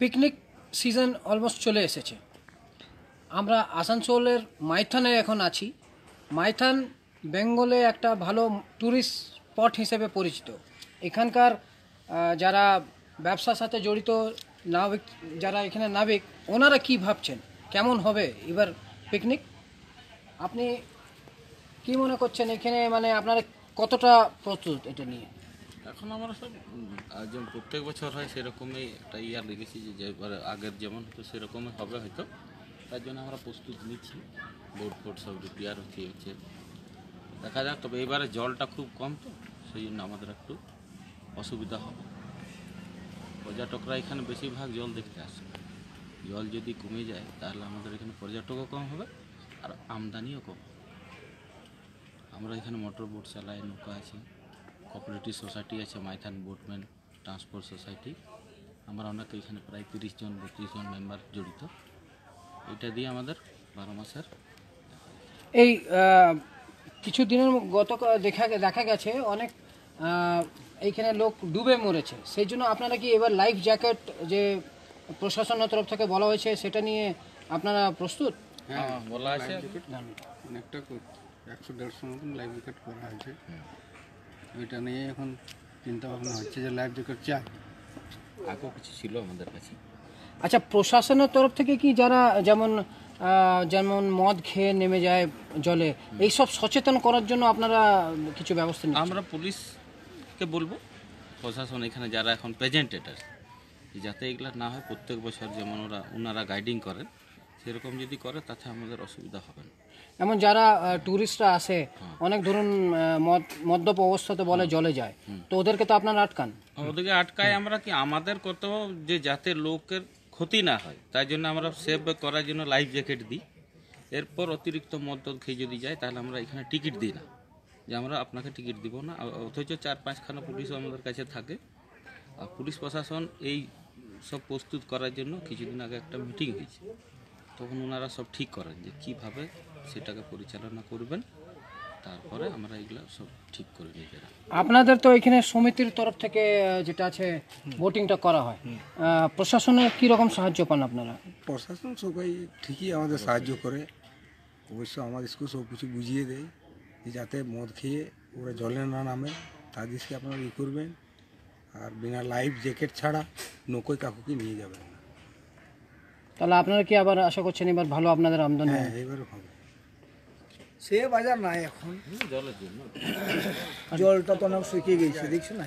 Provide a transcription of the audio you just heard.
Picnic season almost চলে এসেছে। আমরা আসানসোলের মাইথনে এখন আছি। মাইথন বেঙ্গলে একটা ভালো ট্যুরিস্ট স্পট হিসেবে পরিচিত। এখানকার যারা ব্যবসার সাথে জড়িত, নাবিক, যারা এখানে নাবিক, ওনারা কি ভাবছেন? কেমন হবে এবার পিকনিক? আপনি কি মনে করছেন এখানে মানে আপনারা কতটা প্রস্তুত এটা নিয়ে? এখন আমরা সব যেমন প্রত্যেক বছর হয় সেরকমই একটা ইয়ার রেখেছি যে আগের যেমন হতো সেরকমই হবে হয়তো। তার জন্য আমরা প্রস্তুত নিচ্ছি। বোর্ড ফোর্ড সব রিপেয়ার হচ্ছে হচ্ছে। দেখা যাক, তবে এবারে জলটা খুব কম তো, সেই জন্য আমাদের একটু অসুবিধা হবে। পর্যটকরা এখানে বেশিরভাগ জল দেখতে আসে। জল যদি কমে যায়, তাহলে আমাদের এখানে পর্যটকও কম হবে আর আমদানিও কম। আমরা এখানে মোটর বোট চালাই, নৌকা আছে। কোঅপারেটিভ সোসাইটি আছে মাইথান বোটম্যান ট্রান্সপোর্ট সোসাইটি আমরা অনেক এখানে প্রায় তিরিশ জন বত্রিশ জন মেম্বার জড়িত। এটা দিয়ে আমাদের বারো মাসের এই কিছু দিনের গত দেখা দেখা গেছে অনেক এইখানে লোক ডুবে মরেছে। সেই জন্য আপনারা কি এবার লাইফ জ্যাকেট যে প্রশাসনের তরফ থেকে বলা হয়েছে সেটা নিয়ে আপনারা প্রস্তুত? হ্যাঁ বলা আছে। অনেকটা একশো দেড়শো মতন লাইফ জ্যাকেট করা হয়েছে ওইটা নিয়ে এখন চিন্তা ভাবনা হচ্ছে যে লাইফ জ্যাকেট চাই। আগেও কিছু ছিল আমাদের কাছে। আচ্ছা প্রশাসনের তরফ থেকে কি যারা যেমন যেমন মদ খেয়ে নেমে যায় জলে এইসব সচেতন করার জন্য আপনারা কিছু ব্যবস্থা নিচ্ছেন? আমরা পুলিশকে বলব প্রশাসন এখানে যারা এখন প্রেজেন্টেড আছে যাতে এগুলো না হয় প্রত্যেক বছর যেমন ওরা ওনারা গাইডিং করেন সেরকম যদি করে তাতে আমাদের অসুবিধা হবে না। এমন যারা ট্যুরিস্টরা আসে অনেক ধরুন মদ মদ্যপ অবস্থাতে বলে জলে যায়। তো ওদেরকে তো আপনারা আটকান? ওদেরকে আটকায় আমরা কি? আমাদের কত যে যাতে লোকের ক্ষতি না হয় তাই জন্য আমরা সেভ করার জন্য লাইফ জ্যাকেট দিই। এরপর অতিরিক্ত মদ টদ খেয়ে যদি যায় তাহলে আমরা এখানে টিকিট দিই না। যে আমরা আপনাকে টিকিট দিব না। অথচ চার পাঁচখানা পুলিশও আমাদের কাছে থাকে। আর পুলিশ প্রশাসন এই সব প্রস্তুত করার জন্য কিছুদিন আগে একটা মিটিং হয়েছে। তখন ওনারা সব ঠিক করেন যে কীভাবে সেটাকে পরিচালনা করবেন তারপরে আমরা এগুলো সব ঠিক করে নিজেরা আপনাদের তো এখানে সমিতির তরফ থেকে যেটা আছে ভোটিংটা করা হয়। প্রশাসনের কি রকম সাহায্য পান আপনারা? প্রশাসন সবাই ঠিকই আমাদের সাহায্য করে। অবশ্য আমাদের স্কুল সব কিছু বুঝিয়ে দেয় যে যাতে মদ খেয়ে ওরা জলে না নামে তাদেরকে আপনারা ই করবেন। আর বিনা লাইফ জ্যাকেট ছাড়া নৌকোয় কাকুকে নিয়ে যাবেন। তাহলে আপনারা কি আবার আশা করছেন এবার ভালো আপনাদের আমদানি হ্যাঁ হবে? এবারে হবে সে বাজার নাই এখন। জলের জন্য। জলটা তো অনেক শুকিয়ে গেছে দেখছ না?